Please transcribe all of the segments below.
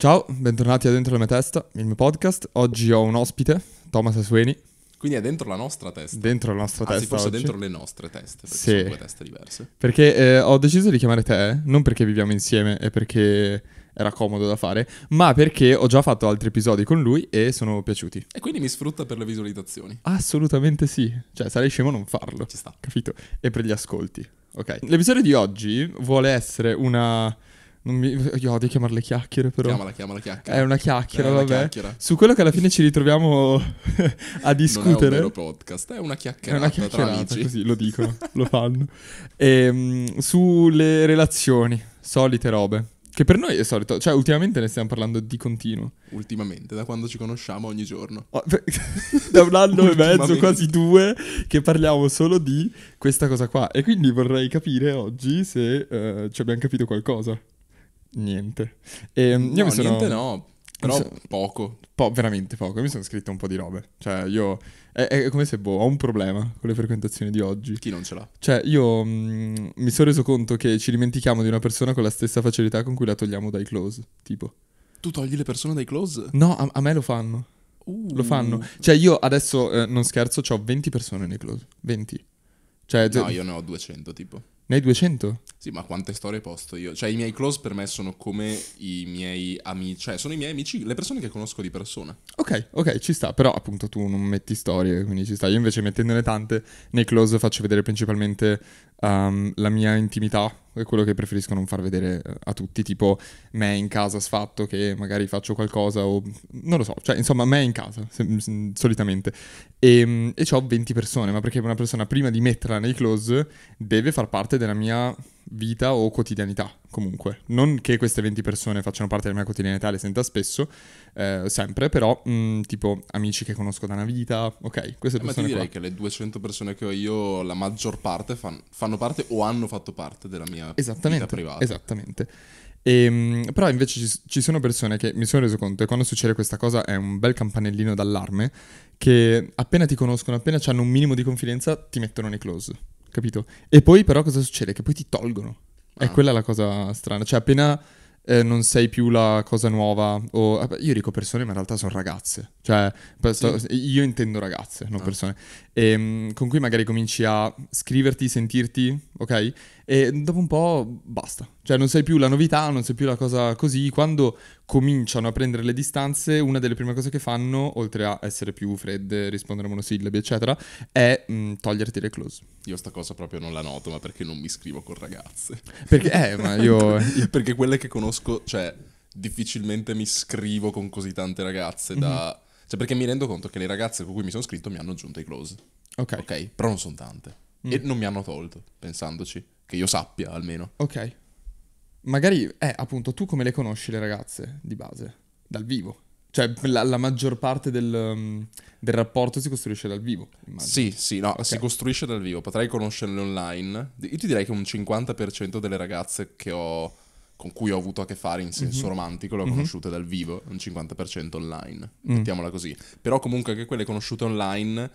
Ciao, bentornati a Dentro la mia testa, il mio podcast. Oggi ho un ospite, Thomas Asueni, Quindi è dentro la nostra testa. dentro la nostra Anzi, testa forse oggi. dentro le nostre teste, perché Sì. sono due teste diverse. Perché eh, ho deciso di chiamare te, non perché viviamo insieme e perché era comodo da fare, ma perché ho già fatto altri episodi con lui e sono piaciuti. E quindi mi sfrutta per le visualizzazioni. Assolutamente sì, cioè sarei scemo a non farlo, Ci sta. capito? E per gli ascolti, ok? L'episodio di oggi vuole essere una... Non mi... Io odio chiamarle chiacchiere però. Chiamala, chiamala chiacchiera. È una chiacchiera, È una vabbè. chiacchiera. Su quello che alla fine ci ritroviamo a Non è un discutere. vero podcast, è una È chiacchierata, una tra chiacchierata, così lo dicono, lo fanno. Ehm, sulle relazioni, solite robe. Che per noi è solito, cioè ultimamente ne stiamo parlando di continuo. Ultimamente, da quando ci conosciamo ogni giorno. Oh, da un anno e mezzo, quasi due, che parliamo solo di questa cosa qua. E quindi vorrei capire oggi se eh, ci abbiamo capito qualcosa. Niente. Ehm, io no, mi sono... niente no, però so- poco. po', veramente poco. Mi sono scritto un po' di robe. Cioè, io... È, è come se, boh, ho un problema con le frequentazioni di oggi. Chi non ce l'ha? Cioè, io mh, mi sono reso conto che ci dimentichiamo di una persona con la stessa facilità con cui la togliamo dai close. Tipo, Tu togli le persone dai close? no, a, a me lo fanno. Uh. Lo fanno. Cioè, io adesso, eh, non scherzo, ho 20 persone nei close. 20. Cioè, No, te- io ne ho 200 tipo. Ne hai 200? Sì, ma quante storie posto io? Cioè, i miei close per me sono come i miei amici, cioè sono i miei amici, le persone che conosco di persona. Ok, ok, ci sta. Però, appunto, tu non metti storie, quindi ci sta. Io invece, mettendone tante, nei close faccio vedere principalmente um, la mia intimità. È quello che preferisco non far vedere eh, a tutti. Tipo, me in casa sfatto che magari faccio qualcosa o... Non lo so. Cioè, insomma, me in casa, se- s- solitamente. E, e ho 20 persone, ma perché una persona, prima di metterla nei close, deve far parte della mia vita o quotidianità, comunque. Non che queste 20 persone facciano parte della mia quotidianità, le senta spesso, eh, sempre, però mh, tipo amici che conosco da una vita, ok, queste Eh, ma ti persone direi qua. che le 200 persone che ho io, la maggior parte fan- fanno parte o hanno fatto parte della mia vita privata. esattamente. Ehm, però invece ci, ci sono persone che mi sono reso conto e quando succede questa cosa è un bel campanellino d'allarme che appena ti conoscono, appena hanno un minimo di confidenza, ti mettono nei close, capito? E poi però cosa succede? Che poi ti tolgono. È Ah. quella la cosa strana. Cioè appena eh, non sei più la cosa nuova o... Io dico persone ma in realtà sono ragazze. Cioè sto- io intendo ragazze, non Ah. persone. Ehm, con cui magari cominci a scriverti, sentirti, ok? E dopo un po' basta. Cioè non sei più la novità, non sei più la cosa così. Quando cominciano a prendere le distanze, una delle prime cose che fanno, oltre a essere più fredde, rispondere a monosillabi, eccetera, è mh, toglierti le close. Io sta cosa proprio non la noto, ma perché non mi scrivo con ragazze? Perché, eh, ma io... perché quelle che conosco, cioè, difficilmente mi scrivo con così tante ragazze da... Mhm. Cioè, perché mi rendo conto che le ragazze con cui mi sono scritto mi hanno aggiunto ai close. Ok, Ok, però non sono tante. Mm. E non mi hanno tolto, pensandoci. Che io sappia, almeno. ok. Magari, eh, appunto, tu come le conosci le ragazze di base? Dal vivo. Cioè, la, la maggior parte del, um, del rapporto si costruisce dal vivo. immagino. Sì, sì, no, Ok. si costruisce dal vivo. Potrei conoscerle online. Io ti direi che un 50% delle ragazze che ho con cui ho avuto a che fare in senso Mhm. romantico le ho Mhm. conosciute dal vivo, un 50% online, Mm. mettiamola così. Però comunque anche quelle conosciute online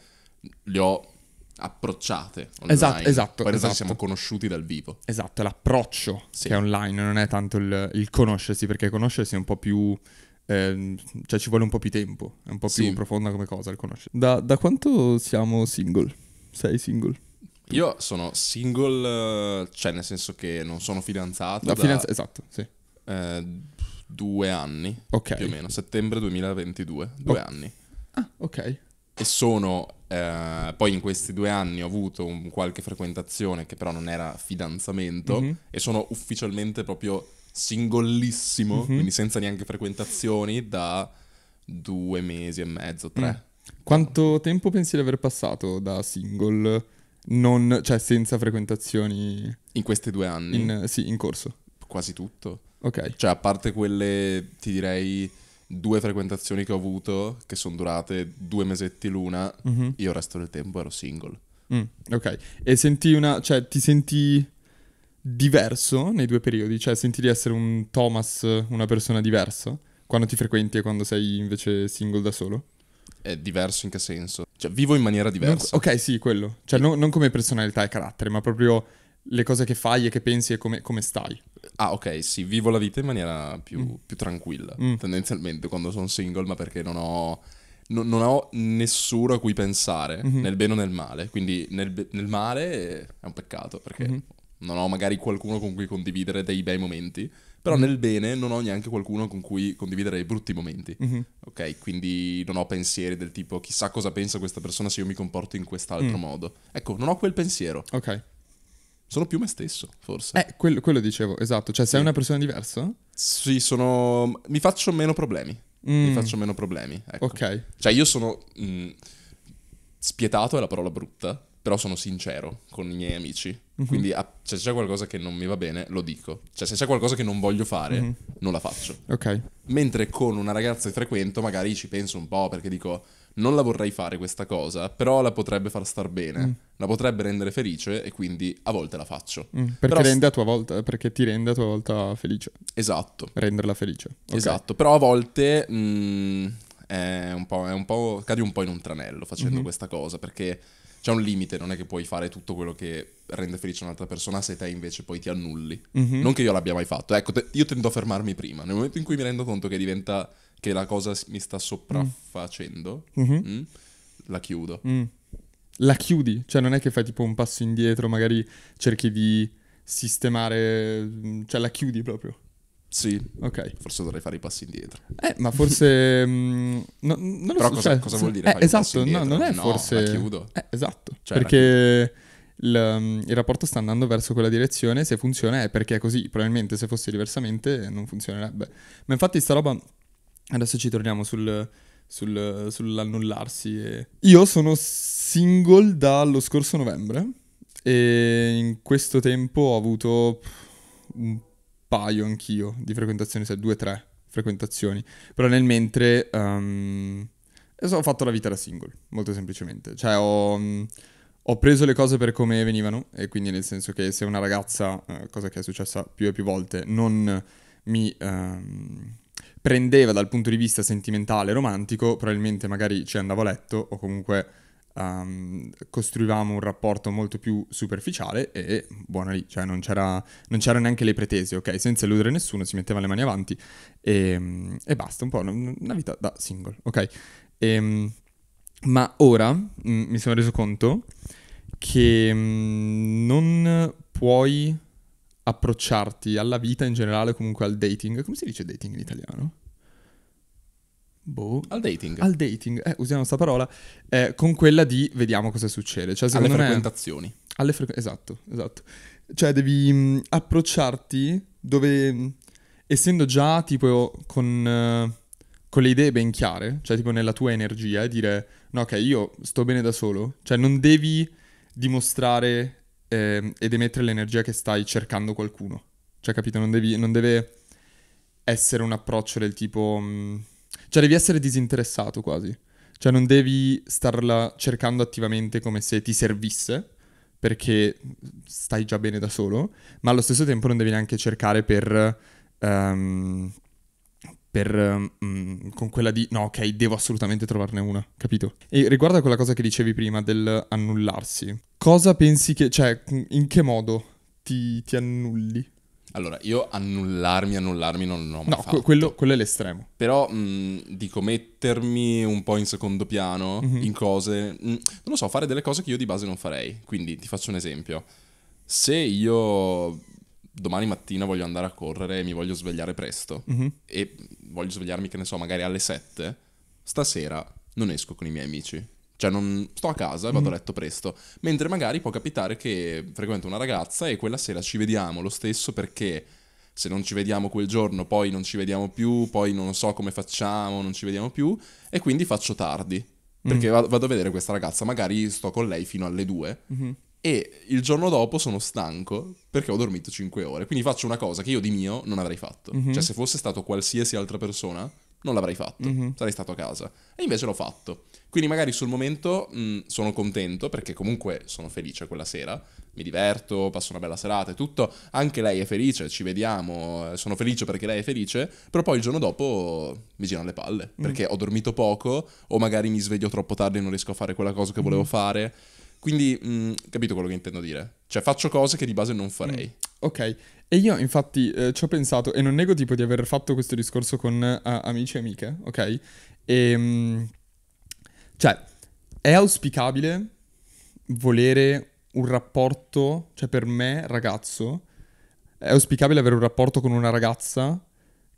le ho approcciate online. Esatto, esatto, Poi esatto. siamo conosciuti dal vivo. Esatto, è l'approccio Sì. che è online, non è tanto il, il conoscersi, perché conoscersi è un po' più... ehm, cioè ci vuole un po' più tempo, è un po' più Sì. profonda come cosa il conoscere. Da, da quanto siamo single? Sei single? Io sono single, eh, cioè nel senso che non sono fidanzato Da da, fidanza- esatto, sì. eh, due anni, Ok. più o meno, settembre 2022, due Oh. anni. Ah, ok. E sono, eh, poi in questi due anni ho avuto un qualche frequentazione che però non era fidanzamento Mhm. e sono ufficialmente proprio singollissimo, Mhm. quindi senza neanche frequentazioni da due mesi e mezzo, tre. Mm. Quanto tempo pensi di aver passato da single, non, cioè senza frequentazioni In questi due anni, in, sì, in corso? quasi tutto. Ok. Cioè, a parte quelle, ti direi, due frequentazioni che ho avuto, che sono durate due mesetti l'una, Mhm. io il resto del tempo ero single. Mm, ok. E senti una, cioè ti senti diverso nei due periodi? Cioè senti di essere un Thomas, una persona diversa? Quando ti frequenti e quando sei invece single da solo? È diverso in che senso? Cioè, vivo in maniera diversa. Non- ok, sì, quello. Cioè non, non come personalità e carattere, ma proprio le cose che fai e che pensi e come, come stai. Ah, ok, sì, vivo la vita in maniera più, Mm. più tranquilla, Mm. tendenzialmente, quando sono single, ma perché non ho, non, non ho nessuno a cui pensare, Mhm. nel bene o nel male. Quindi nel, nel male è un peccato, perché Mhm. non ho magari qualcuno con cui condividere dei bei momenti, però Mhm. nel bene non ho neanche qualcuno con cui condividere dei brutti momenti. Mhm. Ok, quindi non ho pensieri del tipo chissà cosa pensa questa persona se io mi comporto in quest'altro Mm. modo. Ecco, non ho quel pensiero. Ok. Sono più me stesso, forse. Eh, quello, quello dicevo, esatto. Cioè, sei Sì. una persona diversa? Sì, sono. Mi faccio meno problemi. Mi Mm. faccio meno problemi. Ecco. Ok. Cioè, io sono. mh, spietato è la parola brutta, però sono sincero con i miei amici. Mhm. Quindi, ah, cioè, se c'è qualcosa che non mi va bene, lo dico. Cioè, se c'è qualcosa che non voglio fare, Mhm. non la faccio. Ok. Mentre con una ragazza che frequento, magari ci penso un po' perché dico. Non la vorrei fare questa cosa, però la potrebbe far star bene, Mm. la potrebbe rendere felice e quindi a volte la faccio. Mm. Perché Però s- rende a tua volta, perché ti rende a tua volta felice. Esatto. Renderla felice. Ok. Esatto, però a volte mh, è un po', è un po'- cadi un po' in un tranello facendo Mhm. questa cosa, perché c'è un limite, non è che puoi fare tutto quello che rende felice un'altra persona se te invece poi ti annulli. Mhm. Non che io l'abbia mai fatto, ecco, te- io tendo a fermarmi prima, nel momento in cui mi rendo conto che diventa, che la cosa mi sta sopraffacendo, Mhm. mh, la chiudo. Mm. La chiudi, cioè non è che fai tipo un passo indietro, magari cerchi di sistemare, mm, cioè la chiudi proprio. Sì, Ok. forse dovrei fare i passi indietro. Eh, ma forse... mm, no- non lo Però so, cosa- cioè, cosa vuol dire Eh, esatto, no, non è No, forse... la chiudo. Eh, esatto, Cioè, perché il, mm, il rapporto sta andando verso quella direzione, se funziona è perché è così, probabilmente se fosse diversamente non funzionerebbe. Ma infatti sta roba, adesso ci torniamo sul, sul- sull'annullarsi. e- Io sono single dallo scorso novembre e in questo tempo ho avuto un paio anch'io di frequentazioni, cioè due o tre frequentazioni, però nel mentre... ehm, ho fatto la vita da single, molto semplicemente. Cioè, ho, ho preso le cose per come venivano, e quindi nel senso che se una ragazza, eh, cosa che è successa più e più volte, non mi ehm, prendeva dal punto di vista sentimentale, romantico, probabilmente magari ci andavo a letto o comunque ehm, costruivamo un rapporto molto più superficiale e buona lì, cioè non c'era, non c'erano neanche le pretese, ok? Senza illudere nessuno, si metteva le mani avanti e, e basta, un po' una, vita da single, ok? Ehm, ma ora mm, mi sono reso conto che mm, non puoi approcciarti alla vita in generale, comunque al dating. Come si dice dating in italiano? Boh. Al dating, Al dating, eh, usiamo questa parola, eh, con quella di vediamo cosa succede. Cioè, alle secondo me... frequentazioni. Alle frequ- esatto, esatto. Cioè devi mh, approcciarti dove, mh, essendo già tipo con, eh, con le idee ben chiare, cioè tipo nella tua energia, e dire no ok io sto bene da solo, cioè non devi dimostrare ehm, ed emettere l'energia che stai cercando qualcuno, cioè capito, non, devi, non deve essere un approccio del tipo, mh, cioè devi essere disinteressato quasi, cioè non devi starla cercando attivamente come se ti servisse perché stai già bene da solo, ma allo stesso tempo non devi neanche cercare per... ehm, per mm, con quella di no, ok, devo assolutamente trovarne una, capito? E riguardo a quella cosa che dicevi prima del annullarsi, cosa pensi che, cioè, in che modo ti, ti annulli? Allora, io annullarmi, annullarmi non l'ho mai No, fatto. que- quello, quello è l'estremo. Però mh, dico mettermi un po' in secondo piano Mhm. in cose, mh, non lo so, fare delle cose che io di base non farei. Quindi ti faccio un esempio. Se io domani mattina voglio andare a correre e mi voglio svegliare presto Mhm. e voglio svegliarmi, che ne so, magari alle 7, stasera non esco con i miei amici. Cioè, non sto a casa e vado a letto presto. Mentre magari può capitare che frequento una ragazza e quella sera ci vediamo lo stesso perché se non ci vediamo quel giorno, poi non ci vediamo più, poi non so come facciamo, non ci vediamo più, e quindi faccio tardi. Perché va- vado a vedere questa ragazza, magari sto con lei fino alle 2 Mhm. E il giorno dopo sono stanco perché ho dormito 5 ore. Quindi faccio una cosa che io di mio non avrei fatto. Mhm. Cioè, se fosse stato qualsiasi altra persona, non l'avrei fatto. Mhm. Sarei stato a casa. E invece l'ho fatto. Quindi magari sul momento mh, sono contento perché comunque sono felice quella sera. Mi diverto, passo una bella serata e tutto. Anche lei è felice, ci vediamo. eh, Sono felice perché lei è felice. Però poi il giorno dopo mi girano le palle. Perché ho dormito poco o magari mi sveglio troppo tardi e non riesco a fare quella cosa che volevo fare. Quindi, mh, capito quello che intendo dire? Cioè, faccio cose che di base non farei. Ok, E io infatti eh, ci ho pensato e non nego tipo di aver fatto questo discorso con eh, amici e amiche, ok? E, mm, cioè, è auspicabile volere un rapporto, cioè per me ragazzo, è auspicabile avere un rapporto con una ragazza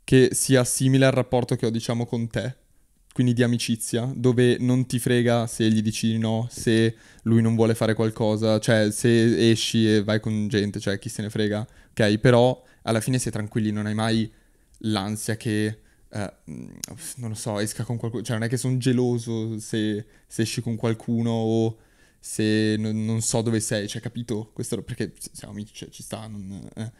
che sia simile al rapporto che ho diciamo con te, quindi di amicizia, dove non ti frega se gli dici di no, se lui non vuole fare qualcosa, cioè se esci e vai con gente, cioè chi se ne frega, ok? Però alla fine sei tranquilli, non hai mai l'ansia che, eh, non lo so, esca con qualcuno, cioè non è che sono geloso se, se esci con qualcuno o se non, non, so dove sei, cioè capito? Questo perché siamo amici, cioè, ci sta, non, eh.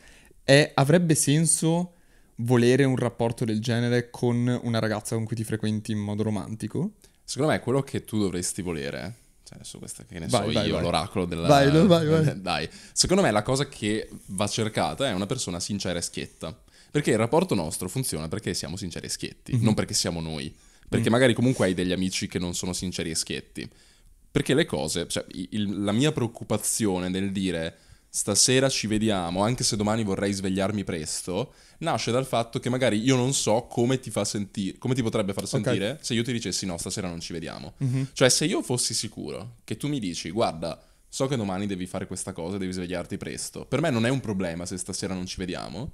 È, avrebbe senso volere un rapporto del genere con una ragazza con cui ti frequenti in modo romantico? Secondo me è quello che tu dovresti volere. Cioè, adesso questa che ne Vai, so vai, io, vai. l'oracolo della... Vai, vai, vai. Dai. Secondo me la cosa che va cercata è una persona sincera e schietta. Perché il rapporto nostro funziona perché siamo sinceri e schietti, Mhm. non perché siamo noi. Perché Mm. magari comunque hai degli amici che non sono sinceri e schietti. Perché le cose, cioè il- la mia preoccupazione nel dire stasera ci vediamo, anche se domani vorrei svegliarmi presto, nasce dal fatto che magari io non so come ti fa sentire, come ti potrebbe far sentire se io ti dicessi no, stasera non ci vediamo. Mhm. Cioè, se io fossi sicuro che tu mi dici, guarda, so che domani devi fare questa cosa, devi svegliarti presto, per me non è un problema se stasera non ci vediamo,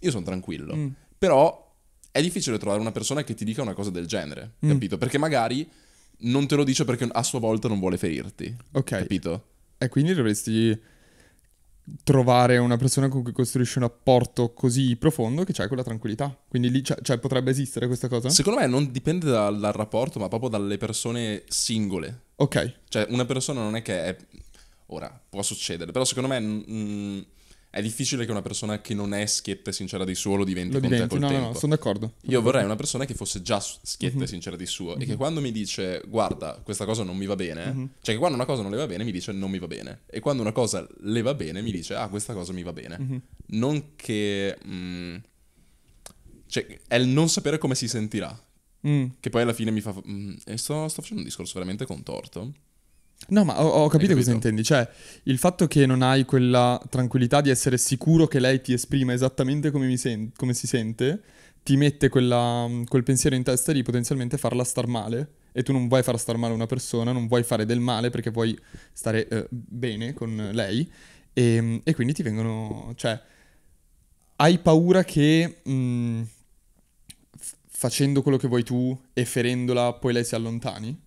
io sono tranquillo. Mm. Però è difficile trovare una persona che ti dica una cosa del genere, Mm. capito? Perché magari non te lo dice perché a sua volta non vuole ferirti, Ok. capito? E quindi dovresti trovare una persona con cui costruisci un rapporto così profondo che c'hai quella tranquillità. Quindi lì cioè, cioè, potrebbe esistere questa cosa? Secondo me non dipende dal, dal rapporto, ma proprio dalle persone singole. Ok. Cioè, una persona non è che è... Ora, può succedere, però secondo me mm, è difficile che una persona che non è schietta e sincera di suo lo diventi Lo con diventi. te col No, no, tempo. no, sono d'accordo. Io vorrei una persona che fosse già schietta Mhm. e sincera di suo e che quando mi dice guarda questa cosa non mi va bene, Mhm. cioè che quando una cosa non le va bene mi dice non mi va bene e quando una cosa le va bene mi dice ah questa cosa mi va bene. Mhm. Non che... mm, cioè è il non sapere come si sentirà, Mm. che poi alla fine mi fa... mm, e sto, sto facendo un discorso veramente contorto. No, ma ho, ho capito Hai cosa capito? intendi. Cioè, il fatto che non hai quella tranquillità di essere sicuro che lei ti esprima esattamente come, mi sen- come si sente, ti mette quella- quel pensiero in testa di potenzialmente farla star male. E tu non vuoi far star male una persona, non vuoi fare del male perché vuoi stare eh, bene con lei. E, e quindi ti vengono. Cioè, hai paura che mm, f- facendo quello che vuoi tu e ferendola poi lei si allontani?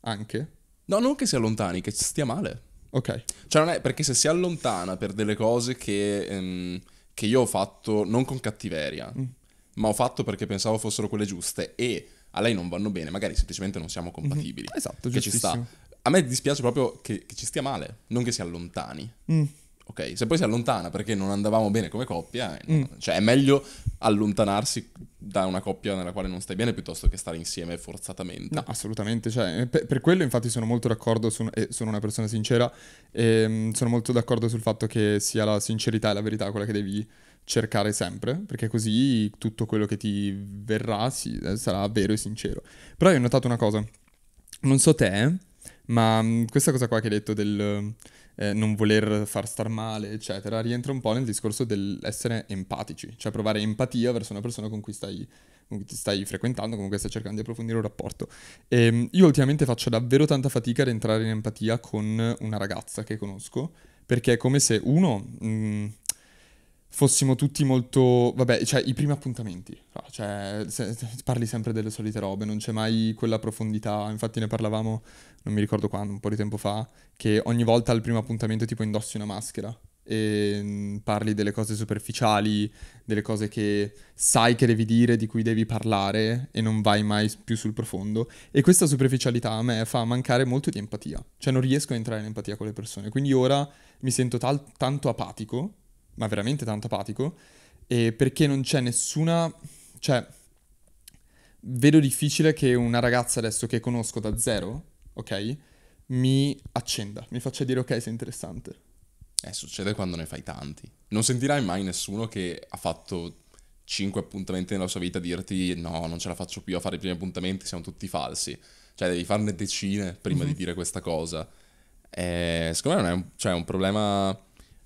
Anche? No, non che si allontani, che stia male. Ok. Cioè, non è perché se si allontana per delle cose che, ehm, che io ho fatto non con cattiveria, Mm. ma ho fatto perché pensavo fossero quelle giuste e a lei non vanno bene, magari semplicemente non siamo compatibili. Esatto, Che ci sta. A me dispiace proprio che, che ci stia male, non che si allontani. Mm. Ok, se poi si allontana perché non andavamo bene come coppia, eh, Mm. cioè è meglio allontanarsi da una coppia nella quale non stai bene piuttosto che stare insieme forzatamente. No, assolutamente. Cioè, per, per quello, infatti, sono molto d'accordo. su- e sono una persona sincera. E mm, sono molto d'accordo sul fatto che sia la sincerità e la verità quella che devi cercare sempre. Perché così tutto quello che ti verrà si- eh, sarà vero e sincero. Però io ho notato una cosa. Non so te, ma mm, questa cosa qua che hai detto del eh, non voler far star male, eccetera, rientra un po' nel discorso dell'essere empatici, cioè provare empatia verso una persona con cui stai, con cui ti stai frequentando, con cui stai cercando di approfondire un rapporto. E io ultimamente faccio davvero tanta fatica ad entrare in empatia con una ragazza che conosco, perché è come se uno... mm, fossimo tutti molto... Vabbè, cioè i primi appuntamenti, no, cioè se- parli sempre delle solite robe, non c'è mai quella profondità, infatti ne parlavamo, non mi ricordo quando, un po' di tempo fa, che ogni volta al primo appuntamento tipo indossi una maschera e mm, parli delle cose superficiali, delle cose che sai che devi dire, di cui devi parlare e non vai mai più sul profondo. E questa superficialità a me fa mancare molto di empatia, cioè non riesco a entrare in empatia con le persone, quindi ora mi sento tal- tanto apatico, ma veramente tanto apatico, e perché non c'è nessuna... cioè... Vedo difficile che una ragazza adesso che conosco da zero, ok, mi accenda, mi faccia dire ok, sei interessante. Eh, succede quando ne fai tanti. Non sentirai mai nessuno che ha fatto 5 appuntamenti nella sua vita dirti no, non ce la faccio più a fare i primi appuntamenti, siamo tutti falsi. Cioè, devi farne decine prima Mhm. di dire questa cosa. Eh, secondo me non è un, cioè, è un problema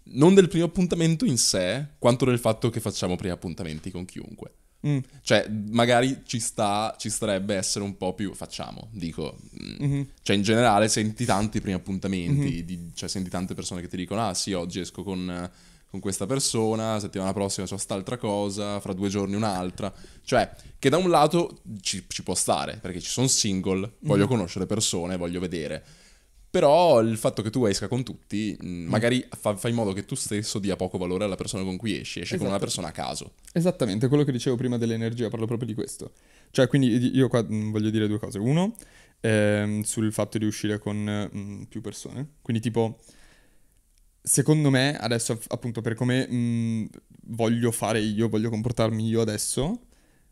non del primo appuntamento in sé, quanto del fatto che facciamo primi appuntamenti con chiunque. Mm. Cioè, magari ci sta, ci starebbe essere un po' più, facciamo, dico, mm, Mhm. cioè in generale senti tanti primi appuntamenti, Mhm. di- cioè senti tante persone che ti dicono, ah sì, oggi esco con, con questa persona, settimana prossima c'ho st'altra cosa, fra due giorni un'altra, cioè che da un lato ci, ci può stare, perché ci sono single, voglio Mhm. conoscere persone, voglio vedere. Però il fatto che tu esca con tutti, Mm. magari fa, fa in modo che tu stesso dia poco valore alla persona con cui esci, esci con una Esatto. persona a caso. Esattamente, quello che dicevo prima dell'energia, parlo proprio di questo. Cioè, quindi io qua mh, voglio dire due cose. Uno, ehm, sul fatto di uscire con mh, più persone. Quindi, tipo, secondo me, adesso, appunto, per come mh, voglio fare io, voglio comportarmi io adesso,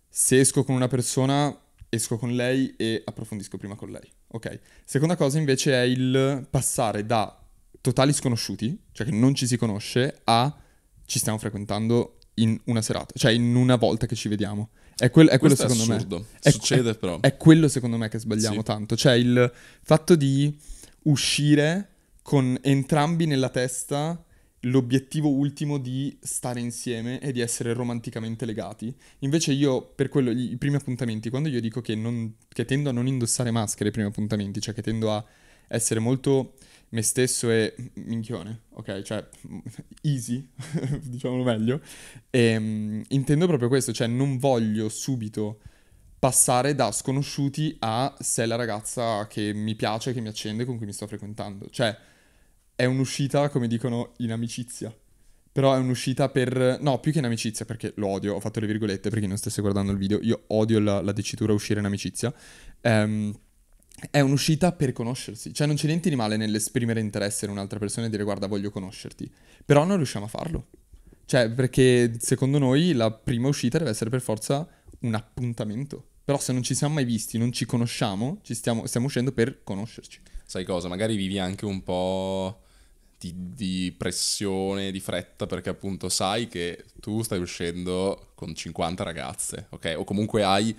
se esco con una persona, esco con lei e approfondisco prima con lei. Ok. Seconda cosa, invece, è il passare da totali sconosciuti, cioè che non ci si conosce, a ci stiamo frequentando in una serata, cioè in una volta che ci vediamo. È, quel- è quello Questo è secondo me. assurdo. È- Succede però. È quello secondo me che sbagliamo Sì. tanto. Cioè il fatto di uscire con entrambi nella testa l'obiettivo ultimo di stare insieme e di essere romanticamente legati. Invece io, per quello, i primi appuntamenti, quando io dico che, non- che tendo a non indossare maschere ai primi appuntamenti, cioè che tendo a essere molto me stesso e minchione, ok? Cioè easy, diciamolo meglio. Ehm, intendo proprio questo, cioè non voglio subito passare da sconosciuti a sei la ragazza che mi piace, che mi accende, con cui mi sto frequentando. Cioè è un'uscita, come dicono, in amicizia. Però è un'uscita per... No, più che in amicizia, perché lo odio, ho fatto le virgolette per chi non stesse guardando il video, io odio la, la dicitura uscire in amicizia. Ehm, è un'uscita per conoscersi, cioè non c'è niente di male nell'esprimere interesse in un'altra persona e dire guarda voglio conoscerti, però non riusciamo a farlo. Cioè, perché secondo noi la prima uscita deve essere per forza un appuntamento. Però se non ci siamo mai visti, non ci conosciamo, ci stiamo, stiamo uscendo per conoscerci. Sai cosa? Magari vivi anche un po' di, di pressione, di fretta, perché appunto sai che tu stai uscendo con 50 ragazze, ok? O comunque hai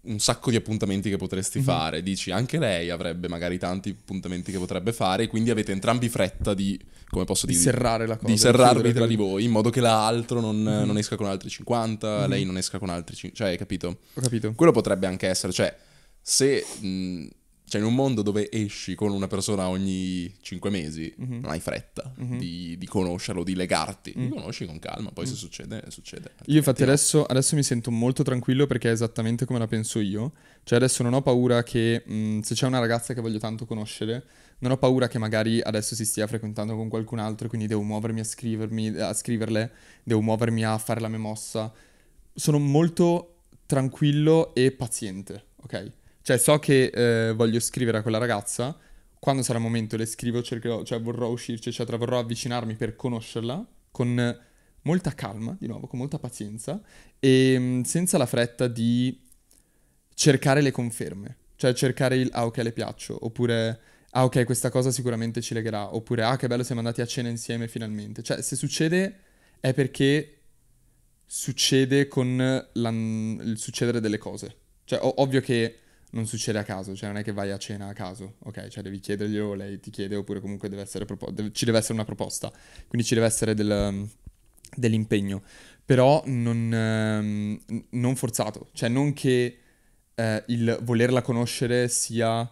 un sacco di appuntamenti che potresti fare. Dici, anche lei avrebbe magari tanti appuntamenti che potrebbe fare, quindi avete entrambi fretta di, come posso Di dire, serrare la cosa. di serrarvi tra di voi, in modo che l'altro non, Mhm. non esca con altri 50, Mhm. lei non esca con altri 50, cioè, hai capito? Ho capito. Quello potrebbe anche essere, cioè, se mh, cioè in un mondo dove esci con una persona ogni 5 mesi, Mhm. non hai fretta Mhm. di, di conoscerlo, di legarti. Mm. Li conosci con calma, poi se Mm. succede, succede. Io infatti adesso, adesso mi sento molto tranquillo perché è esattamente come la penso io. Cioè adesso non ho paura che mh, se c'è una ragazza che voglio tanto conoscere, non ho paura che magari adesso si stia frequentando con qualcun altro e quindi devo muovermi a scrivermi, a scriverle, devo muovermi a fare la mia mossa. Sono molto tranquillo e paziente, ok? Cioè so che eh, voglio scrivere a quella ragazza, quando sarà il momento le scrivo, cercherò, cioè vorrò uscirci, eccetera, vorrò avvicinarmi per conoscerla con molta calma, di nuovo, con molta pazienza e mh, senza la fretta di cercare le conferme. Cioè cercare il ah ok le piaccio, oppure ah ok questa cosa sicuramente ci legherà, oppure ah che bello siamo andati a cena insieme finalmente. Cioè se succede è perché succede con la- il succedere delle cose. Cioè ov- ovvio che non succede a caso, cioè non è che vai a cena a caso, ok? Cioè devi chiederglielo, lei ti chiede, oppure comunque deve essere propo- deve- ci deve essere una proposta, quindi ci deve essere del- dell'impegno, però non, ehm, non forzato, cioè non che eh, il volerla conoscere sia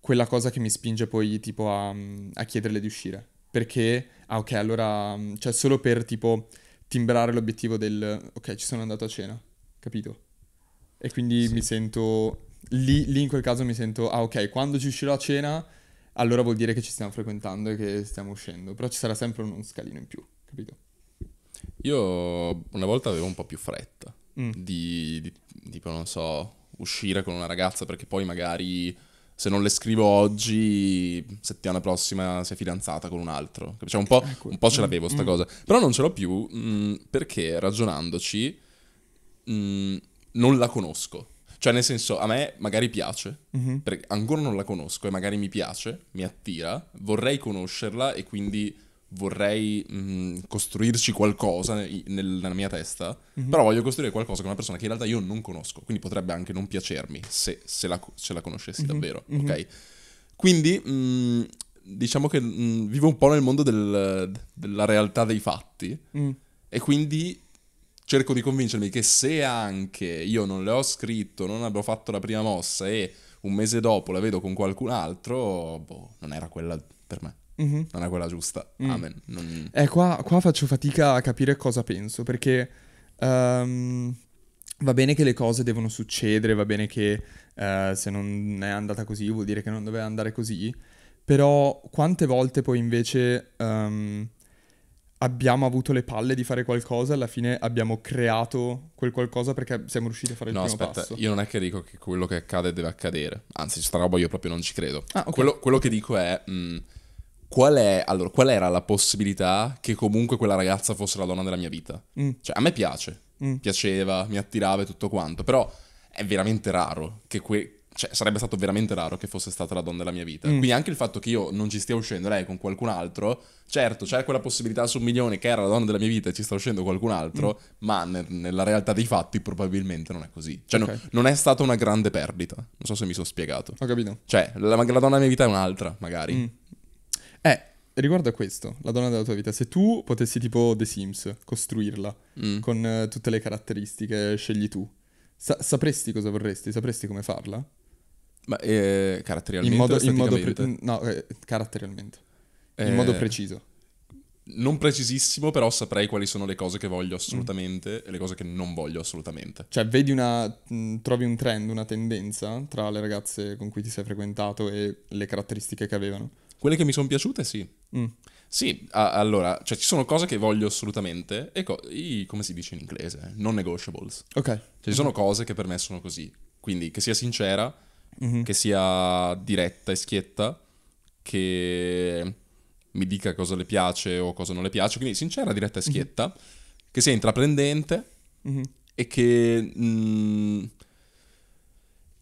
quella cosa che mi spinge poi tipo a, a chiederle di uscire, perché, ah ok, allora, mm, cioè solo per tipo timbrare l'obiettivo del, ok, ci sono andato a cena, capito? E quindi Sì. mi sento, lì, lì in quel caso mi sento, ah ok, quando ci uscirò a cena, allora vuol dire che ci stiamo frequentando e che stiamo uscendo, però ci sarà sempre un, un scalino in più, capito? Io una volta avevo un po' più fretta Mm. di, di- tipo, non so, uscire con una ragazza perché poi magari se non le scrivo oggi, settimana prossima sei fidanzata con un altro. Cioè un po', Ecco. un po' ce l'avevo sta Mm. cosa. Però non ce l'ho più mh, perché ragionandoci mh, non la conosco. Cioè nel senso, a me magari piace, Mhm. perché ancora non la conosco e magari mi piace, mi attira, vorrei conoscerla e quindi vorrei mh, costruirci qualcosa ne- nel- nella mia testa, Mhm. però voglio costruire qualcosa con una persona che in realtà io non conosco, quindi potrebbe anche non piacermi se, se la, se la conoscessi Mhm, davvero, mhm. ok? Quindi mh, diciamo che mh, vivo un po' nel mondo del- della realtà dei fatti Mm. e quindi cerco di convincermi che se anche io non le ho scritto, non avrò fatto la prima mossa e un mese dopo la vedo con qualcun altro, boh, non era quella per me, Mhm. non è quella giusta. Mm. Amen. Non- Eh, qua, qua faccio fatica a capire cosa penso, perché ehm, va bene che le cose devono succedere, va bene che eh, se non è andata così vuol dire che non doveva andare così, però quante volte poi invece ehm, abbiamo avuto le palle di fare qualcosa alla fine abbiamo creato quel qualcosa perché siamo riusciti a fare il No, primo aspetta, passo. io non è che dico che quello che accade deve accadere. Anzi, sta roba io proprio non ci credo. Ah, ok. quello, quello che dico è. mh, qual è. Allora, qual era la possibilità che comunque quella ragazza fosse la donna della mia vita? Mm, Cioè, a me piace, mm, piaceva, mi attirava e tutto quanto. Però è veramente raro che que- Cioè, sarebbe stato veramente raro che fosse stata la donna della mia vita. Mm. Quindi anche il fatto che io non ci stia uscendo lei con qualcun altro, certo, c'è quella possibilità su un milione che era la donna della mia vita e ci sta uscendo qualcun altro, ma ne- nella realtà dei fatti probabilmente non è così. Cioè, no- Ok. non è stata una grande perdita. Non so se mi sono spiegato. ho capito. Cioè, la, la donna della mia vita è un'altra, magari. Mm. Eh, riguardo a questo, la donna della tua vita, se tu potessi tipo The Sims costruirla Mm. con eh, tutte le caratteristiche scegli tu, sa- sapresti cosa vorresti? Sapresti come farla? Ma eh, caratterialmente In modo, in modo pre- no, eh, caratterialmente. In Eh, modo preciso. Non precisissimo, però saprei quali sono le cose che voglio assolutamente e le cose che non voglio assolutamente. Cioè, vedi una. mh, trovi un trend, una tendenza tra le ragazze con cui ti sei frequentato e le caratteristiche che avevano. Quelle che mi sono piaciute, sì. Mm. Sì, a- allora, cioè ci sono cose che voglio assolutamente e co- i- come si dice in inglese? Non negotiables. Ok. Cioè ci sono cose che per me sono così. Quindi che sia sincera, Mhm. che sia diretta e schietta, che mi dica cosa le piace o cosa non le piace. Quindi sincera, diretta e schietta, che sia intraprendente Mhm. e che... mm,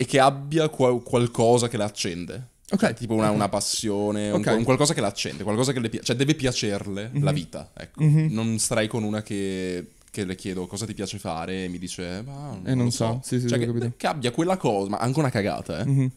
e che abbia qual- qualcosa che la accende. Cioè, tipo una, una passione, un, Ok. un qualcosa che la accende, qualcosa che le piace. Cioè, deve piacerle la vita, ecco. Non starei con una che, che le chiedo cosa ti piace fare e mi dice, ma non, E non so. so. Sì, sì, Cioè, che, che abbia quella cosa, ma anche una cagata, eh, Mhm.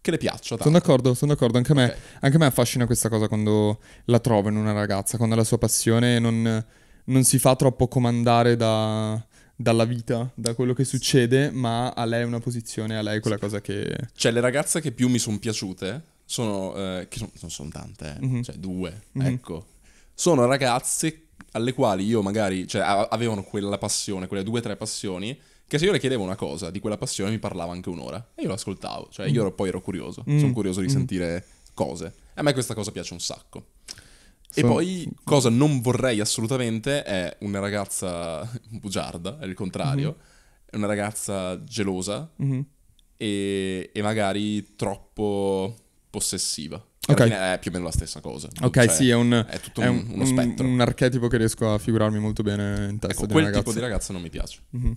che le piaccia tanto. Sono d'accordo, sono d'accordo. Anche a, me, anche a me affascina questa cosa quando la trovo in una ragazza, quando la sua passione non, non si fa troppo comandare da- dalla vita, da quello che succede, ma a lei una posizione, a lei quella cosa che... Cioè, le ragazze che più mi sono piaciute sono, eh, che son- non sono tante, eh, Mhm. cioè due, Mhm. ecco. Sono ragazze alle quali io magari, cioè, a- avevano quella passione, quelle due o tre passioni, che se io le chiedevo una cosa di quella passione mi parlava anche un'ora. E io lo ascoltavo, cioè io ero- poi ero curioso, Mm. sono curioso di Mm. sentire cose. E a me questa cosa piace un sacco. E Sono- poi, cosa non vorrei assolutamente è una ragazza bugiarda, è il contrario, è una ragazza gelosa, Mhm. e, e magari troppo possessiva. Che Ok. Alla fine è più o meno la stessa cosa. Ok, Cioè, sì, è un, È tutto è un- un- uno un- spettro. un archetipo che riesco a figurarmi molto bene in testa Ecco, quel una tipo ragazza. di ragazza non mi piace. Mhm.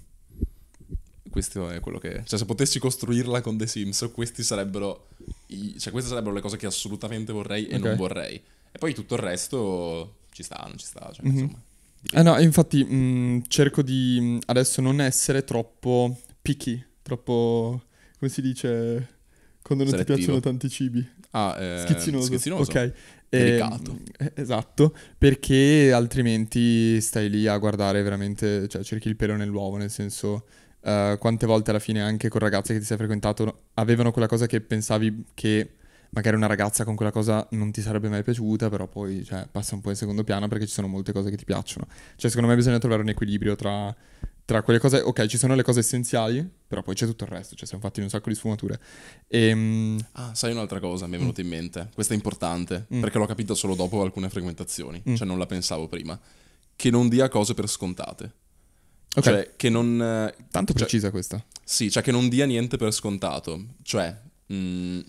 Questo è quello che... Cioè, se potessi costruirla con The Sims, questi sarebbero... i- cioè, queste sarebbero le cose che assolutamente vorrei e Ok. non vorrei. E poi tutto il resto ci sta, non ci sta. Cioè, Mhm. insomma... Eh no, infatti mh, cerco di mh, adesso non essere troppo picky, troppo, come si dice, quando non ti Selettivo. piacciono tanti cibi. Ah, eh, Schizzinoso. schizzinoso. Ok. Delicato. Eh, esatto, perché altrimenti stai lì a guardare veramente, cioè cerchi il pelo nell'uovo, nel senso eh, quante volte alla fine anche con ragazze che ti sei frequentato avevano quella cosa che pensavi che magari una ragazza con quella cosa non ti sarebbe mai piaciuta, però poi cioè, passa un po' in secondo piano perché ci sono molte cose che ti piacciono. Cioè secondo me bisogna trovare un equilibrio tra, tra quelle cose, ok ci sono le cose essenziali, però poi c'è tutto il resto, cioè siamo fatti in un sacco di sfumature. Ehm, Ah, sai un'altra cosa, mi è venuta in mente. Questa è importante, Mm. perché l'ho capito solo dopo alcune frequentazioni, Mm. cioè non la pensavo prima. Che non dia cose per scontate. ok, Cioè, che non... eh, tanto cioè- precisa questa. Sì, cioè che non dia niente per scontato. Cioè... mm,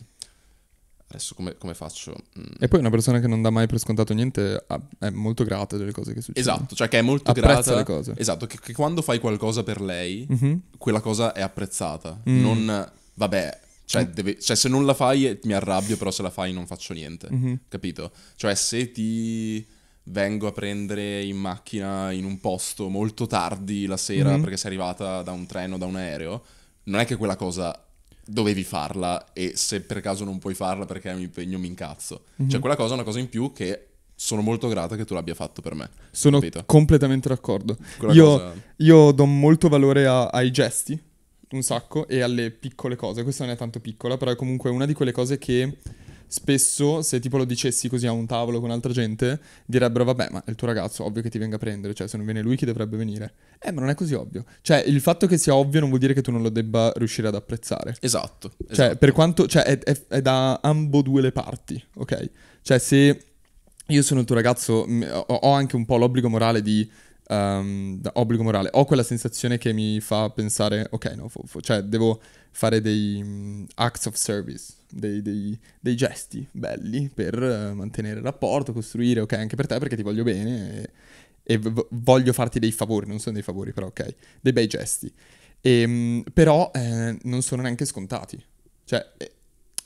adesso come, come faccio? Mm, E poi una persona che non dà mai per scontato niente ha- è molto grata delle cose che succedono. Esatto, cioè che è molto Apprezza grata... le cose. Esatto, che, che quando fai qualcosa per lei, Mhm. quella cosa è apprezzata. Mm. Non... Vabbè, cè, Mm. deve- cioè se non la fai eh, mi arrabbio, però se la fai non faccio niente. Mhm. capito? Cioè, se ti vengo a prendere in macchina in un posto molto tardi la sera Mhm. perché sei arrivata da un treno, da un aereo, non è che quella cosa dovevi farla e se per caso non puoi farla perché hai un impegno mi incazzo. Mhm. Cioè quella cosa è una cosa in più che sono molto grata che tu l'abbia fatto per me. Sono capito? completamente d'accordo. Io, cosa- io do molto valore a- ai gesti, un sacco, e alle piccole cose. Questa non è tanto piccola, però è comunque una di quelle cose che spesso, se tipo lo dicessi così a un tavolo con altra gente, direbbero, vabbè, ma è il tuo ragazzo, ovvio che ti venga a prendere, cioè se non viene lui chi dovrebbe venire? Eh, ma non è così ovvio. Cioè, il fatto che sia ovvio non vuol dire che tu non lo debba riuscire ad apprezzare. Esatto. Cioè, esatto. per quanto. Cioè, è, è- è da ambo due le parti, ok? Cioè, se io sono il tuo ragazzo, ho anche un po' l'obbligo morale di. Da- obbligo morale, ho quella sensazione che mi fa pensare, ok, no, fo- fo- cioè, devo fare dei mm, acts of service, dei, dei- dei gesti belli per eh, mantenere il rapporto, costruire, ok, anche per te perché ti voglio bene e, e v- voglio farti dei favori, non sono dei favori, però, ok, dei bei gesti. Ehm, però eh, non sono neanche scontati. Cioè, eh,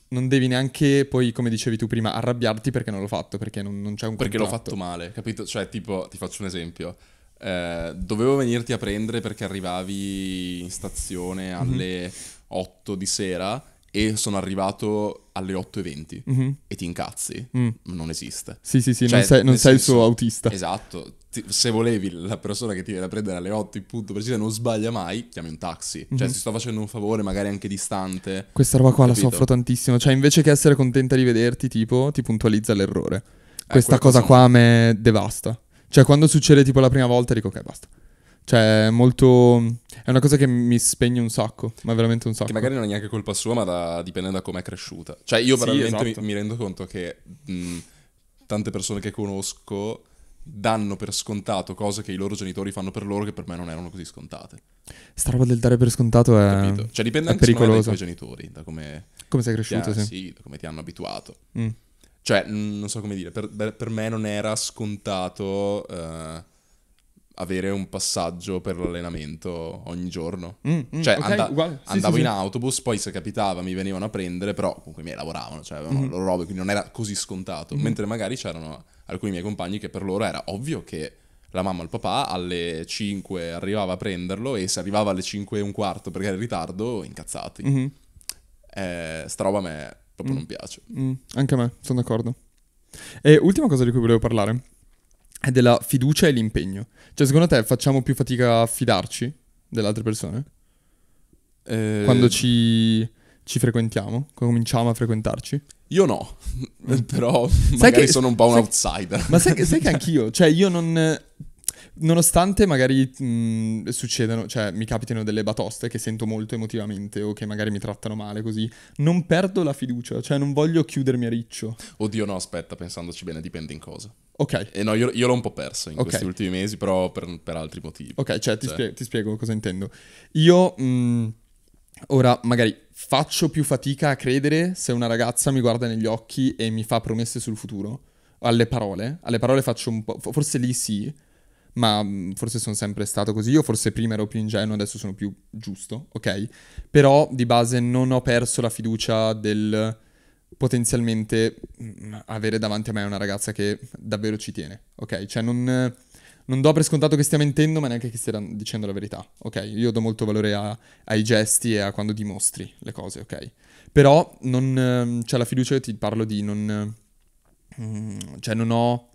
non devi neanche poi, come dicevi tu prima, arrabbiarti perché non l'ho fatto, perché non, non c'è un Perché l'ho contratto. fatto male, capito? Cioè, tipo, ti faccio un esempio. Eh, dovevo venirti a prendere perché arrivavi in stazione Mhm. alle 8 di sera e sono arrivato alle 8.20 Mhm. e ti incazzi. Mm. Non esiste. Sì, sì, sì, Cioè, non sei, non sei il senso- suo autista. Esatto. Ti- se volevi la persona che ti viene a prendere alle 8 in punto precisa non sbaglia mai, chiami un taxi. Cioè, Mhm. se sto facendo un favore, magari anche distante. Questa roba qua la Capito? soffro tantissimo. Cioè, invece che essere contenta di vederti, tipo, ti puntualizza l'errore. Questa quella cosa cosa qua a me devasta. Cioè, quando succede tipo la prima volta, dico, ok, basta. Cioè, è molto. È una cosa che mi spegne un sacco, ma veramente un sacco. Che magari non è neanche colpa sua, ma da- dipende da come è cresciuta. Cioè, io Sì, veramente esatto. mi, mi rendo conto che mh, tante persone che conosco danno per scontato cose che i loro genitori fanno per loro che per me non erano così scontate. Sta roba del dare per scontato è. Capito? Cioè, dipende è anche dai tuoi genitori, da come, Come sei ti, cresciuto, ha- sì. sì, da come ti hanno abituato. Mm. Cioè, non so come dire, per, per- me non era scontato eh, avere un passaggio per l'allenamento ogni giorno. Mm, mm, Cioè, ok, anda- uguale. Sì, andavo sì, in sì. autobus, poi se capitava mi venivano a prendere, però comunque i miei lavoravano, cioè avevano Mhm. le loro robe, quindi non era così scontato. Mentre magari c'erano alcuni miei compagni che per loro era ovvio che la mamma o il papà alle 5 arrivava a prenderlo e se arrivava alle 5 e un quarto perché era in ritardo, incazzati. Mhm. Eh, sta roba a me proprio Mm. non piace. Mm, anche a me, sono d'accordo. E ultima cosa di cui volevo parlare è della fiducia e l'impegno. Cioè, secondo te facciamo più fatica a fidarci delle altre persone? Eh, Quando ci, ci frequentiamo? Quando cominciamo a frequentarci? Io no, però Sai magari che- sono un po' un sai- outsider. Ma sai che, sai che anch'io, cioè io non... Nonostante magari mh, succedano, cioè mi capitano delle batoste che sento molto emotivamente o che magari mi trattano male così, non perdo la fiducia, cioè non voglio chiudermi a riccio. Oddio no, aspetta, pensandoci bene, dipende in cosa. Ok, E no, io, io l'ho un po' perso in Ok. questi ultimi mesi, però per, per altri motivi. Ok, cioè ti, Cioè. spie- ti spiego cosa intendo. Io mh, ora magari faccio più fatica a credere se una ragazza mi guarda negli occhi e mi fa promesse sul futuro. Alle parole, alle parole faccio un po', fo- forse lì sì, ma mh, forse sono sempre stato così, o forse prima ero più ingenuo, adesso sono più giusto, ok? Però di base non ho perso la fiducia del potenzialmente mh, avere davanti a me una ragazza che davvero ci tiene, ok? Cioè non, non do per scontato che stia mentendo, ma neanche che stia dicendo la verità, ok? Io do molto valore a- ai gesti e a quando dimostri le cose, ok? Però non... ehm, Cioè la fiducia io ti parlo di non... mm, Cioè non ho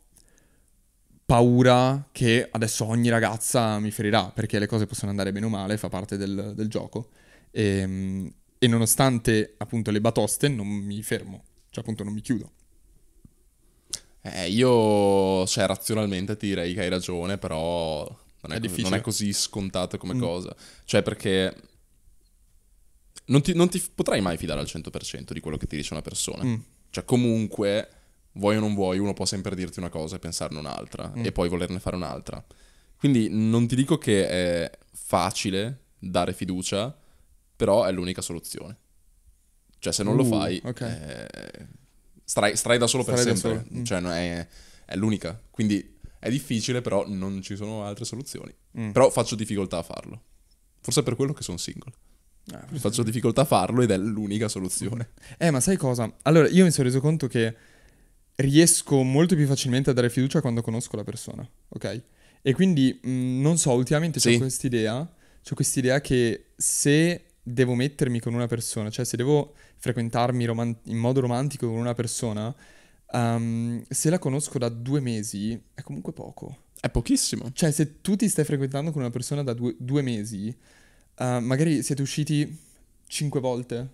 paura che adesso ogni ragazza mi ferirà, perché le cose possono andare bene o male, fa parte del, del gioco. E, e nonostante appunto le batoste non mi fermo, cioè appunto non mi chiudo. Eh, io, cioè, razionalmente ti direi che hai ragione, però non è, È così, difficile. non è così scontato come Mm. cosa. Cioè, perché non ti, non ti potrai mai fidare al 100% di quello che ti dice una persona. Mm. Cioè, comunque, vuoi o non vuoi, uno può sempre dirti una cosa e pensarne un'altra, Mm. e poi volerne fare un'altra. Quindi non ti dico che è facile dare fiducia, però è l'unica soluzione. Cioè, se non lo Uh, fai, ok. eh, starai, starai da solo per Starai da sempre. solo, mm. Cioè, non è, è l'unica. Quindi è difficile, però non ci sono altre soluzioni. Mm. Però faccio difficoltà a farlo. Forse è per quello che sono single. Eh, Faccio difficoltà a farlo ed è l'unica soluzione. Eh, ma sai cosa? Allora, io mi sono reso conto che riesco molto più facilmente a dare fiducia quando conosco la persona, ok? E quindi, mh, non so, ultimamente Sì. c'ho quest'idea, c'ho quest'idea che se devo mettermi con una persona, cioè se devo frequentarmi roman- in modo romantico con una persona, um, se la conosco da due mesi è comunque poco. È pochissimo. Cioè se tu ti stai frequentando con una persona da due, due mesi, uh, magari siete usciti cinque volte,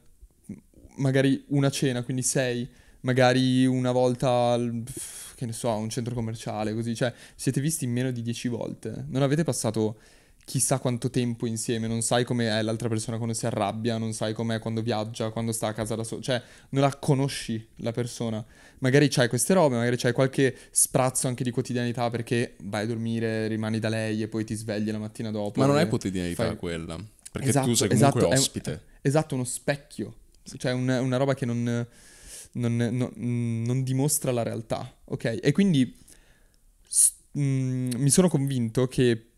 magari una cena, quindi sei, magari una volta, al, che ne so, a un centro commerciale, così, cioè siete visti meno di dieci volte, non avete passato chissà quanto tempo insieme, non sai come è l'altra persona quando si arrabbia, non sai com'è quando viaggia, quando sta a casa da solo, cioè non la conosci la persona. Magari c'hai queste robe, magari c'hai qualche sprazzo anche di quotidianità perché vai a dormire, rimani da lei e poi ti svegli la mattina dopo. Ma non è quotidianità fai- quella. Perché Esatto, tu sei comunque esatto, è ospite. Esatto, uno specchio. Cioè un- una roba che non, non- non- non dimostra la realtà, ok? E quindi s- mm, mi sono convinto che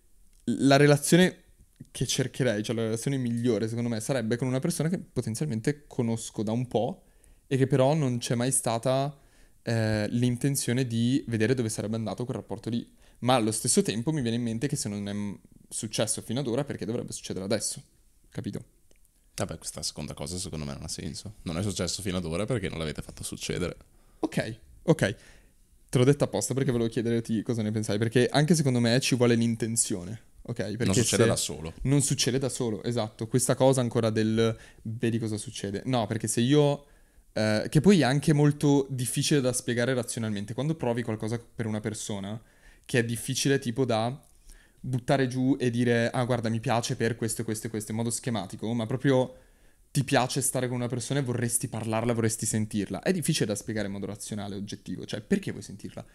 la relazione che cercherei, cioè la relazione migliore secondo me, sarebbe con una persona che potenzialmente conosco da un po' e che però non c'è mai stata eh, l'intenzione di vedere dove sarebbe andato quel rapporto lì. Ma allo stesso tempo mi viene in mente che se non è successo fino ad ora, perché dovrebbe succedere adesso? Capito? Vabbè, questa seconda cosa secondo me non ha senso. Non è successo fino ad ora perché non l'avete fatto succedere. Ok, ok. Te l'ho detto apposta perché volevo chiederti cosa ne pensavi, perché anche secondo me ci vuole l'intenzione, ok? Perché non succede da solo. Non succede da solo, esatto. Questa cosa ancora del vedi cosa succede. No, perché se io... eh, che poi è anche molto difficile da spiegare razionalmente. Quando provi qualcosa per una persona, che è difficile tipo da buttare giù e dire, ah guarda, mi piace per questo e questo e questo, in modo schematico, ma proprio ti piace stare con una persona e vorresti parlarla, vorresti sentirla. È difficile da spiegare in modo razionale, oggettivo. Cioè, perché vuoi sentirla?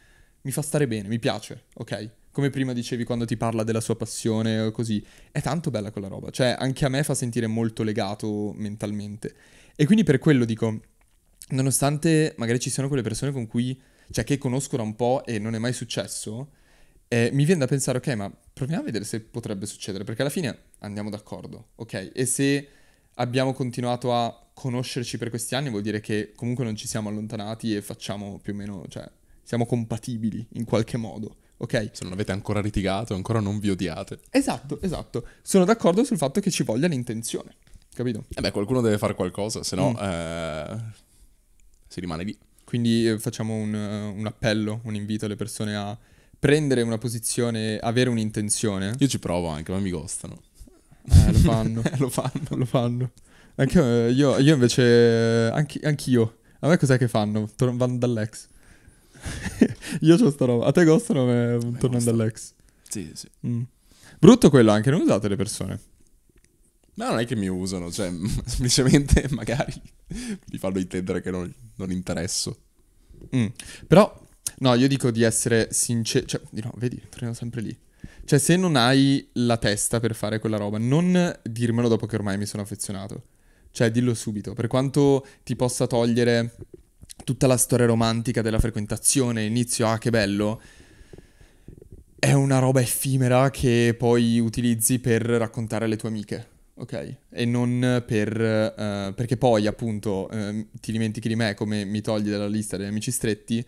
Mi fa stare bene, mi piace, ok? Come prima dicevi quando ti parla della sua passione o così. È tanto bella quella roba. Cioè, anche a me fa sentire molto legato mentalmente. E quindi per quello dico, nonostante magari ci siano quelle persone con cui, cioè che conosco da un po' e non è mai successo, eh, mi viene da pensare, ok, ma proviamo a vedere se potrebbe succedere, perché alla fine andiamo d'accordo, ok? E se abbiamo continuato a conoscerci per questi anni vuol dire che comunque non ci siamo allontanati e facciamo più o meno, cioè siamo compatibili in qualche modo, ok? Se non avete ancora litigato, ancora non vi odiate. Esatto, esatto. Sono d'accordo sul fatto che ci voglia l'intenzione, capito? E beh, qualcuno deve fare qualcosa, se no Mm. eh, si rimane lì. Quindi eh, facciamo un, eh, un appello, un invito alle persone a prendere una posizione, avere un'intenzione. Io ci provo anche, ma mi gostano. Eh, lo fanno. Eh, lo fanno. lo fanno. Anche eh, io, io invece, eh, anche, anch'io. A me cos'è che fanno? Tor- vanno dall'ex. io c'ho sta roba. A te gostano, a me tornano dall'ex. Sì, sì. Mm. Brutto quello anche, non usate le persone. Ma non è che mi usano, cioè, semplicemente magari mi fanno intendere che non, non interesso. Mm. Però, no, io dico di essere sincero. Cioè, no, vedi, torniamo sempre lì. Cioè, se non hai la testa per fare quella roba, non dirmelo dopo che ormai mi sono affezionato. Cioè, dillo subito. Per quanto ti possa togliere tutta la storia romantica della frequentazione, inizio, ah, che bello. È una roba effimera che poi utilizzi per raccontare alle tue amiche. Ok? E non per... eh, perché poi, appunto, eh, ti dimentichi di me come mi togli dalla lista degli amici stretti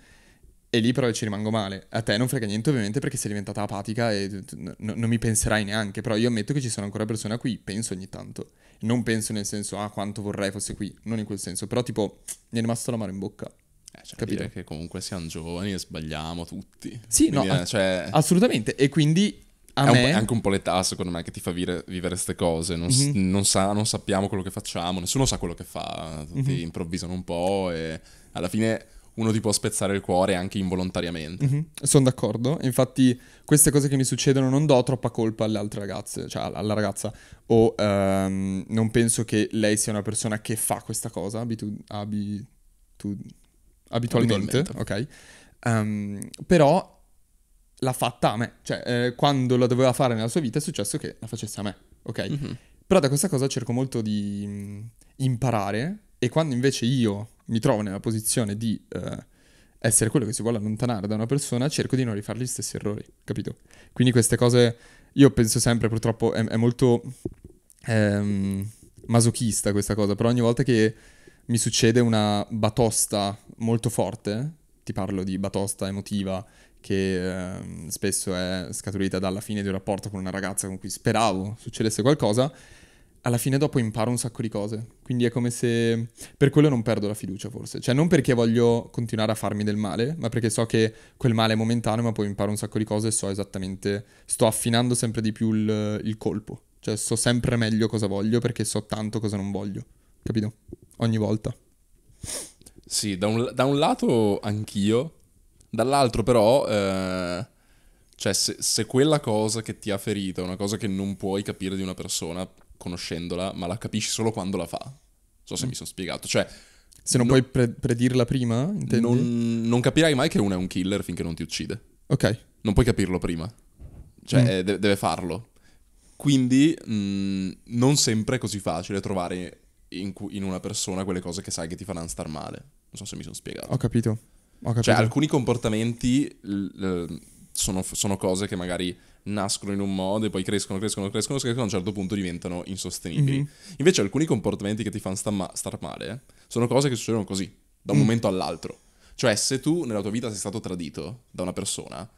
e lì però ci rimango male. A te non frega niente ovviamente perché sei diventata apatica e n- non mi penserai neanche, però io ammetto che ci sono ancora persone a cui penso ogni tanto. Non penso nel senso, ah, quanto vorrei fosse qui, non in quel senso, però tipo, mi è rimasto l'amaro in bocca. Eh, cioè, Capito. dire che comunque siamo giovani e sbagliamo tutti. Sì, no, Quindi, eh, a- cioè, Assolutamente, e quindi a è, me... anche un po' l'età, secondo me, che ti fa vivere, vivere queste cose. Non, s- Mhm. non sa- non sappiamo quello che facciamo, nessuno sa quello che fa. Tutti Mhm. improvvisano un po' e alla fine uno ti può spezzare il cuore anche involontariamente. Sono d'accordo, infatti queste cose che mi succedono non do troppa colpa alle altre ragazze, cioè alla ragazza, o ehm, non penso che lei sia una persona che fa questa cosa abitu- abitu- abitualmente, ok? Ehm, però l'ha fatta a me, cioè eh, quando la doveva fare nella sua vita è successo che la facesse a me, ok? Mhm. Però da questa cosa cerco molto di mh, imparare e quando invece io mi trovo nella posizione di eh, essere quello che si vuole allontanare da una persona, cerco di non rifare gli stessi errori, capito? Quindi queste cose, io penso sempre, purtroppo è, è molto ehm, masochista questa cosa, però ogni volta che mi succede una batosta molto forte, ti parlo di batosta emotiva che ehm, spesso è scaturita dalla fine di un rapporto con una ragazza con cui speravo succedesse qualcosa, alla fine dopo imparo un sacco di cose. Quindi è come se... Per quello non perdo la fiducia forse. Cioè non perché voglio continuare a farmi del male, ma perché so che quel male è momentaneo, ma poi imparo un sacco di cose e so esattamente... Sto affinando sempre di più il, il colpo. Cioè so sempre meglio cosa voglio perché so tanto cosa non voglio. Capito? Ogni volta. Sì, da un, da un lato anch'io, dall'altro però... Eh... Cioè, se, se, quella cosa che ti ha ferito è una cosa che non puoi capire di una persona, conoscendola, ma la capisci solo quando la fa. Non so se mm. mi sono spiegato. Cioè, se non, non puoi pre- predirla prima, intendi? Non, non, capirai mai che uno è un killer finché non ti uccide. Ok. Non puoi capirlo prima. Cioè, mm. deve, deve farlo. Quindi mh, mm, non sempre è così facile trovare in, in, una persona quelle cose che sai che ti faranno star male. Non so se mi sono spiegato. Ho capito. Ho capito. Cioè, alcuni comportamenti l- l- sono, sono cose che magari nascono in un modo e poi crescono, crescono, crescono, crescono, a un certo punto diventano insostenibili. Mm-hmm. Invece alcuni comportamenti che ti fanno star, ma- star male sono cose che succedono così, da un mm. momento all'altro. Cioè, se tu nella tua vita sei stato tradito da una persona,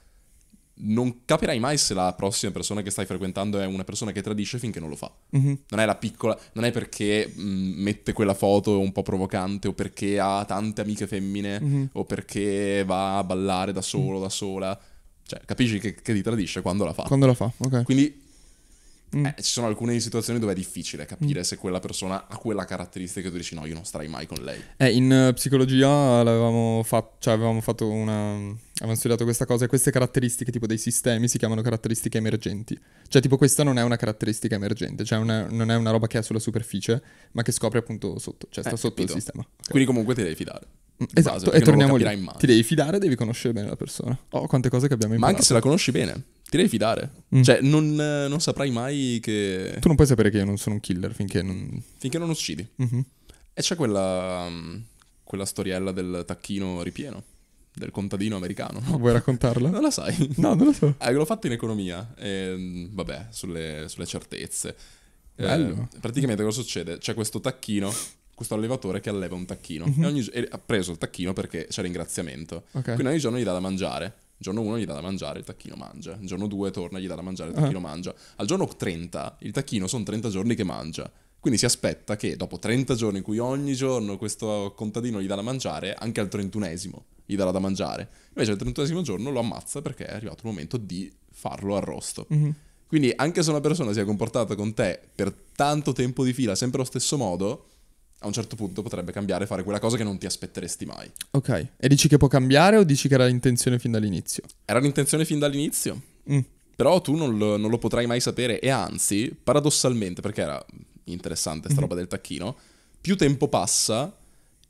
non capirai mai se la prossima persona che stai frequentando è una persona che tradisce finché non lo fa. Mm-hmm. Non è la piccola, non è perché mh, mm, mette quella foto un po' provocante o perché ha tante amiche femmine mm-hmm. o perché va a ballare da solo, mm. da sola cioè, capisci che, che ti tradisce quando la fa. Quando la fa, ok. Quindi Mm. Eh, ci sono alcune situazioni dove è difficile capire mm. se quella persona ha quella caratteristica che tu dici no, io non starei mai con lei. Eh, in uh, psicologia l'avevamo fatto, cioè avevamo fatto una... avevamo studiato questa cosa e queste caratteristiche tipo dei sistemi si chiamano caratteristiche emergenti. Cioè tipo questa non è una caratteristica emergente, cioè una, non è una roba che è sulla superficie, ma che scopre appunto sotto, cioè sta eh, sotto capito. il sistema. Okay. Quindi comunque ti devi fidare. Esatto, base, e torniamo lì. Ti devi fidare, devi conoscere bene la persona. Oh, quante cose che abbiamo imparato. Ma anche se la conosci bene, ti devi fidare. Mm. Cioè, non, non, saprai mai che... Tu non puoi sapere che io non sono un killer finché non... Finché non uccidi. Mm-hmm. E c'è quella, quella storiella del tacchino ripieno, del contadino americano. No? Vuoi raccontarla? non la sai? No, non lo so. Eh, l'ho fatto in economia, e, vabbè, sulle, sulle certezze. Bello. Eh, praticamente cosa succede? C'è questo tacchino questo allevatore che alleva un tacchino mm-hmm. e, ogni, e, ha preso il tacchino perché c'è ringraziamento. Okay. Quindi ogni giorno gli dà da mangiare. Il giorno 1 gli dà da mangiare, il tacchino mangia. Il giorno 2 torna, gli dà da mangiare, il ah. tacchino uh-huh. mangia. Al giorno 30 il tacchino sono 30 giorni che mangia. Quindi si aspetta che dopo 30 giorni in cui ogni giorno questo contadino gli dà da mangiare, anche al 31esimo gli darà da mangiare. Invece al 31esimo giorno lo ammazza perché è arrivato il momento di farlo arrosto. Mm-hmm. Quindi anche se una persona si è comportata con te per tanto tempo di fila, sempre allo stesso modo, a un certo punto potrebbe cambiare e fare quella cosa che non ti aspetteresti mai. Ok, e dici che può cambiare o dici che era l'intenzione fin dall'inizio? Era l'intenzione fin dall'inizio. Mm. Però tu non lo, non lo, potrai mai sapere e anzi, paradossalmente, perché era interessante sta mm-hmm. roba del tacchino, più tempo passa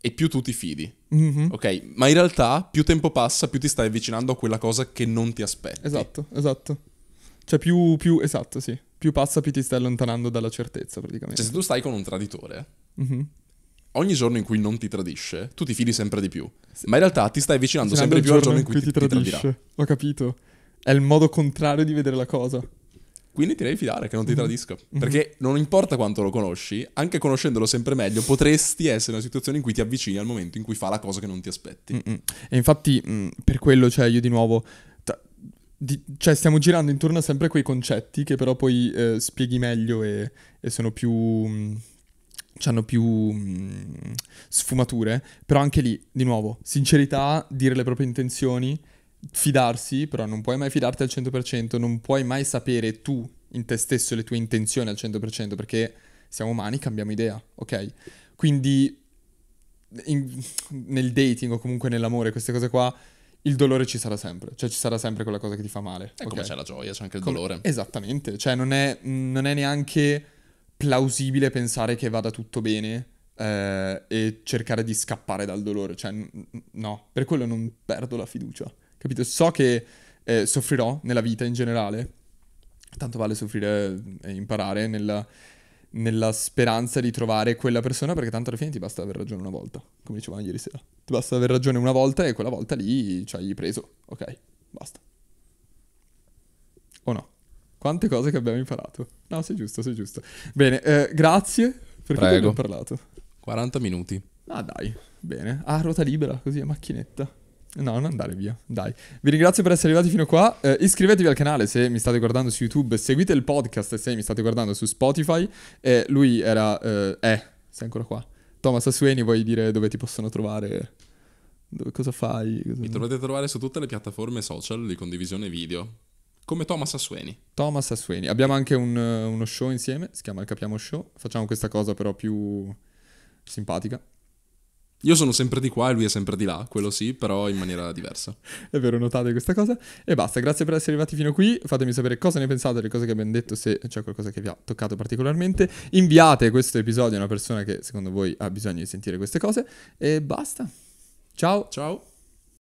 e più tu ti fidi. Mm-hmm. Ok, ma in realtà più tempo passa, più ti stai avvicinando a quella cosa che non ti aspetti. Esatto, esatto. Cioè più, più esatto, sì. Più passa, più ti stai allontanando dalla certezza, praticamente. Cioè, se tu stai con un traditore, mm-hmm. ogni giorno in cui non ti tradisce, tu ti fidi sempre di più. Ma in realtà ti stai avvicinando sì, sempre più al giorno in cui, in cui ti, ti, tradisce. Ti Ho capito. È il modo contrario di vedere la cosa. Quindi ti devi fidare che non ti mm-hmm. tradisca. Mm-hmm. Perché non importa quanto lo conosci, anche conoscendolo sempre meglio, potresti essere in una situazione in cui ti avvicini al momento in cui fa la cosa che non ti aspetti. Mm-mm. E infatti, mh, mm, per quello, cioè, io di nuovo di, cioè stiamo girando intorno a sempre quei concetti che però poi eh, spieghi meglio e, e sono più... Mh, mm, hanno più mh, mm, sfumature, però anche lì, di nuovo, sincerità, dire le proprie intenzioni, fidarsi, però non puoi mai fidarti al 100%, non puoi mai sapere tu in te stesso le tue intenzioni al 100% perché siamo umani, cambiamo idea, ok? Quindi in, nel dating o comunque nell'amore, queste cose qua il dolore ci sarà sempre, cioè ci sarà sempre quella cosa che ti fa male. E okay? come c'è la gioia, c'è anche il come... dolore. Esattamente, cioè non è, non è, neanche plausibile pensare che vada tutto bene eh, e cercare di scappare dal dolore, cioè n- no, per quello non perdo la fiducia, capito? So che eh, soffrirò nella vita in generale, tanto vale soffrire e imparare nella nella speranza di trovare quella persona perché tanto alla fine ti basta aver ragione una volta, come dicevamo ieri sera. Ti basta aver ragione una volta e quella volta lì ci hai preso. Ok, basta. O no? Quante cose che abbiamo imparato. No, sei giusto, sei giusto. Bene, eh, grazie per Prego. abbiamo parlato. 40 minuti. Ah dai, bene. Ah, ruota libera, così a macchinetta. No, non andare via, dai. Vi ringrazio per essere arrivati fino qua. Eh, iscrivetevi al canale se mi state guardando su YouTube, seguite il podcast se mi state guardando su Spotify. Eh, lui era... Eh, eh, sei ancora qua. Thomas Assueni, vuoi dire dove ti possono trovare? Dove, cosa fai? Cosa... Mi trovate trovare su tutte le piattaforme social di condivisione video. Come Thomas Assueni. Thomas Assueni. Abbiamo anche un, uno show insieme, si chiama Il Capiamo Show. Facciamo questa cosa però più simpatica. Io sono sempre di qua e lui è sempre di là, quello sì, però in maniera diversa. è vero, notate questa cosa. E basta, grazie per essere arrivati fino qui. Fatemi sapere cosa ne pensate delle cose che abbiamo detto, se c'è qualcosa che vi ha toccato particolarmente. Inviate questo episodio a una persona che secondo voi ha bisogno di sentire queste cose. E basta. Ciao. Ciao.